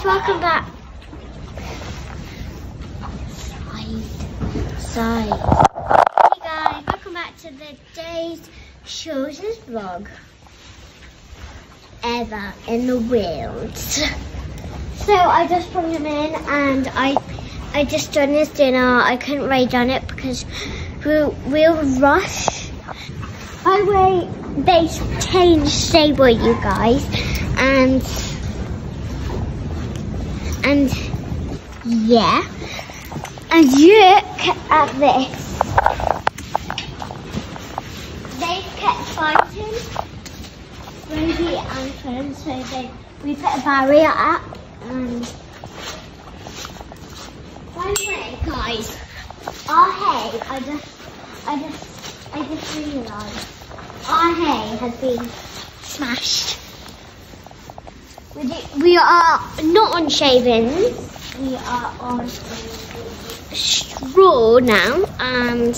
welcome back. Side, side. Hey guys, welcome back to the day's shortest vlog ever in the world. So I just brought him in and I I just done his dinner. I couldn't really done it because we'll, we'll rush. By the way, they changed stable, you guys, and and yeah, and look at this. They kept fighting Rosie and Fern, so they we put a barrier up and. By the way, guys, our hay, I just, I just, I just realised our hay has been smashed. We, are not on shavings. We are on straw now, and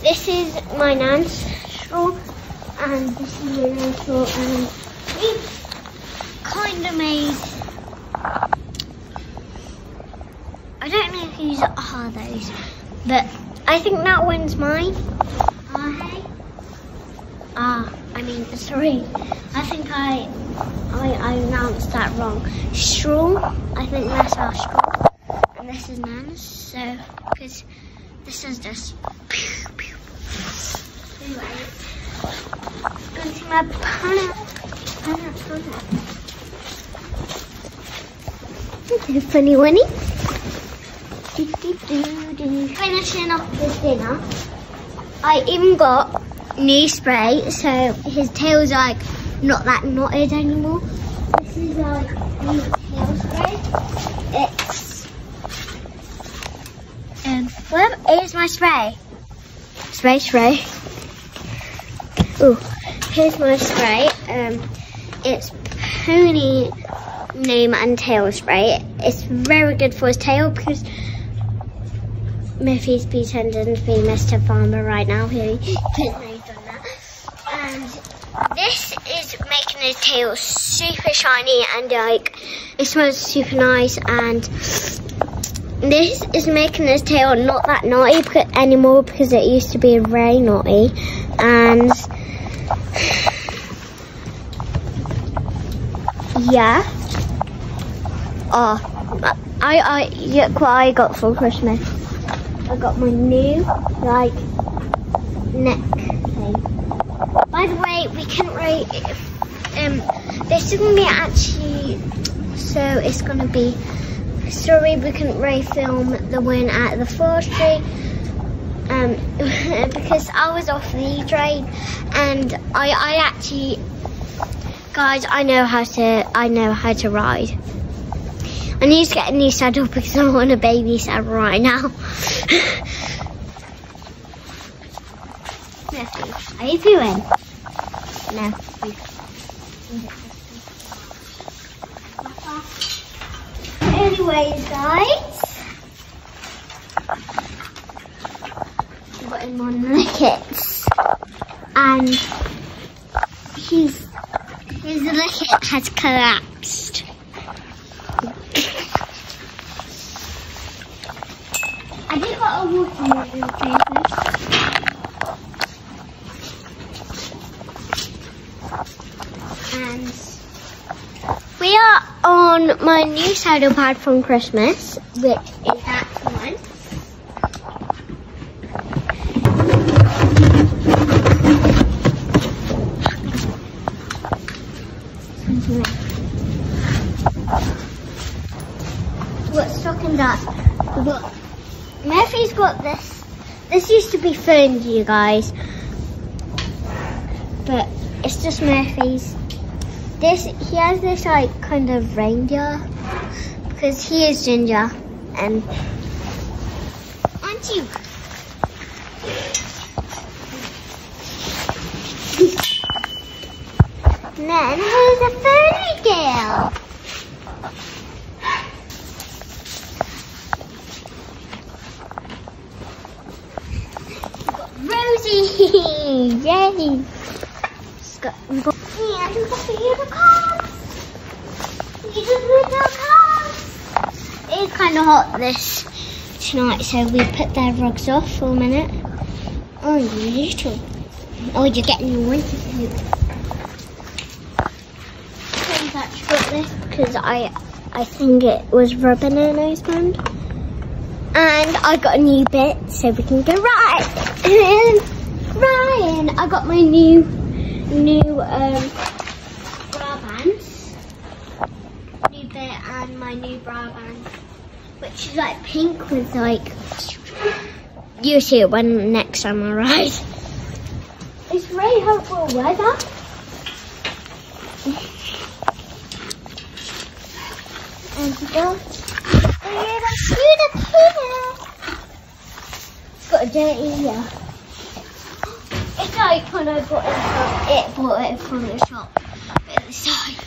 this is my nan's straw, and this is my nan's straw, and we've kind of made. I don't know whose are those, but I think that one's mine. Are they? Ah, I mean, sorry. I think I, I, I announced that wrong. Straw. I think that's our straw, and this is Nan's. So, because this is just. Anyway, going to my planet. Planet, planet. This is a funny one. Eh? Do. Finishing off the dinner. I even got new spray, so his tail's like not that knotted anymore. This is like new tail spray. It's um where is my spray? Spray spray. Oh, here's my spray. Um it's pony name and tail spray. It's very good for his tail because Murphy's pretending to be Mr. Farmer right now. He, he's done that. And this his tail super shiny and like it smells super nice. And this is making his tail not that naughty anymore because it used to be very naughty. And yeah. Oh, I I look what I got for Christmas. I got my new like neck thing. By the way, we couldn't really. Um, this is gonna be actually. So it's gonna be. Sorry, we couldn't really film the one at the forestry. Um, because I was off the train, and I I actually. Guys, I know how to. I know how to ride. I need to get a new saddle because I want a baby saddle right now. Murphy, are you doing? No. Anyways, guys. I've got him on lickets. And his, his licket has collapsed. I did got a watermelon papers. And we are on my new saddle pad from Christmas, which is that one. What stocking that? Got Murphy's got this. This used to be Fern's, you guys. But it's just Murphy's. This he has this like kind of reindeer because he is ginger and aren't you? then here's a fairy tale. Rosie! Yay! The little cards! These are little cards! it is kind of hot this tonight, so we put their rugs off for a minute. Oh, little. Oh, you're getting your winter coat. Actually got this because I, I think it was rubbing her noseband. And I got a new bit so we can go right. Ryan, I got my new, new um, bra bands. New bit and my new bra band, which is like pink with like, you'll see it when next time I ride. It's very helpful weather. And to go. It's got a dirty ear. When I bought it from it bought it from the shop. But it's like.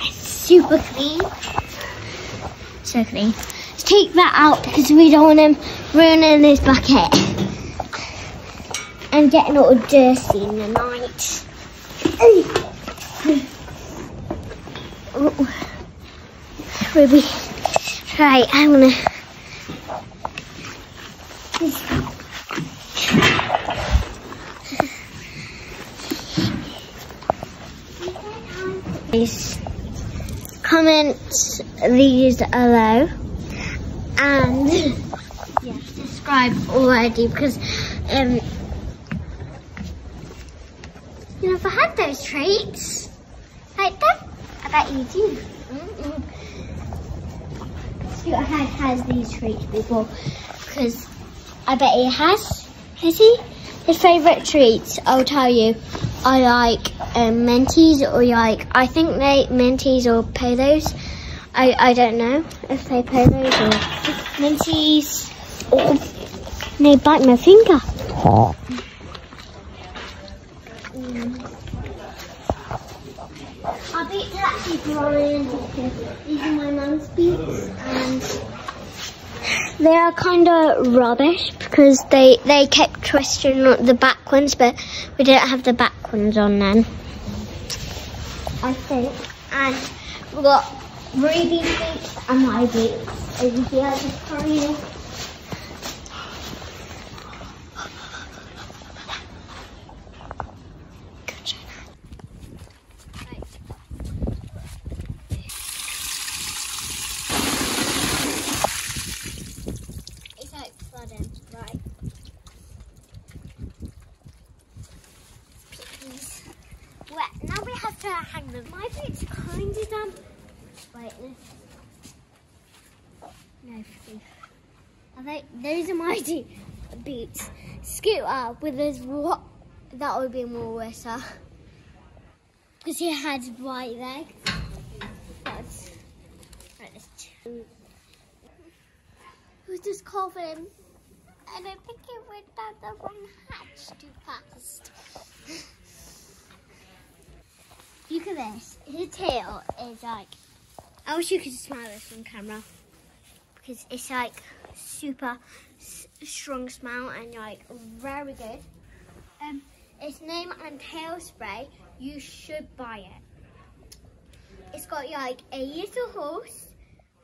It's super clean. So clean. Let's take that out because we don't want him ruining his bucket. And getting all dirty in the night. Ruby. Right, I'm gonna. Please comment these below and yeah, subscribe already because um you never had those treats like that. I bet you do. Mm -mm. Stuart has has these treats before because I bet he has. Has he? His favourite treats, I'll tell you, I like um, Mentos or like, I think they Mentos or Polos. I, I don't know if they Polos or Mentos. Oh, they bite my finger. Mm. Our beets are actually because these are my mum's beets and they are kind of rubbish because they, they kept twisting the back ones, but we didn't have the back ones on then. I think. And we've got Ruby's beets and my beets over here for you. It's like flooding, right? Please. Well, now we have to hang them. My boots are kind of damp. This. No. I think those are my boots. Scooter with his what? That would be more worse. Because he had white legs. That's. Right, let's. Who's just coughing? And I think it went down the wrong hatch too fast. Look at this. His tail is like, I wish you could smell this on camera. Because it's like super strong smell and like very good. Um, its name and tail spray, you should buy it. It's got like a little horse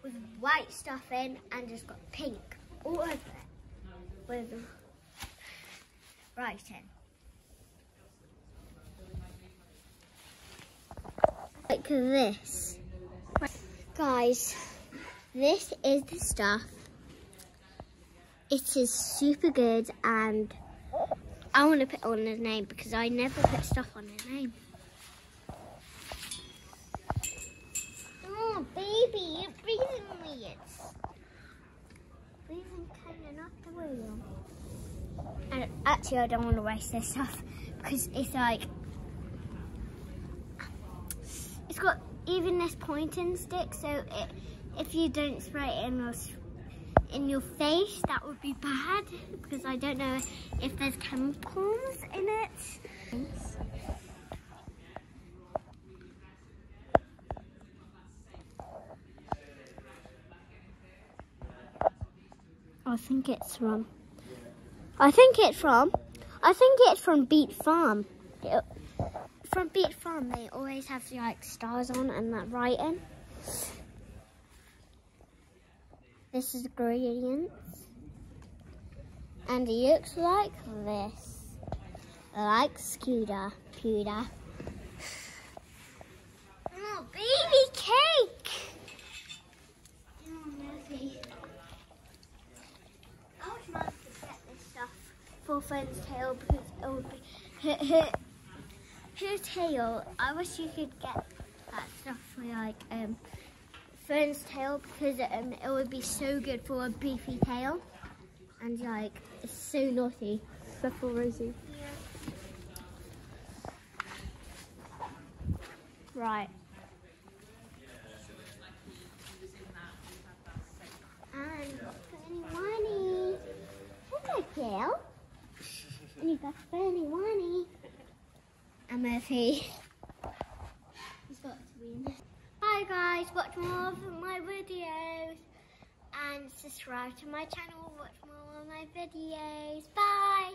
with white stuff in and just got pink all over it with writing. Like this. Guys, this is the stuff. It is super good and I want to put on his name because I never put stuff on his name. Oh, baby, you're breathing me. It's breathing kind of not the wheel. And actually, I don't want to waste this stuff because it's like, it's got even this pointing stick, so it, if you don't spray it in your, in your face, that would be bad because I don't know if there's chemicals in it. I think it's from. I think it's from. I think it's from Beet Farm. It, from Beet Farm, they always have like stars on and that writing. This is the ingredients. And it looks like this. Like Scooter. Pewter. Oh, baby cake! I would to get this stuff for Fern's Tail because it would be her, her, her tail. I wish you could get that stuff for like um Fern's Tail because um, it would be so good for a beefy tail and like it's so naughty. Stuff for Rosie. Right. And Fernie Winey. Hello, Gail. And you got Fernie Winey. Murphy. He's got. Bye guys, watch more of my videos. And subscribe to my channel, watch more of my videos. Bye.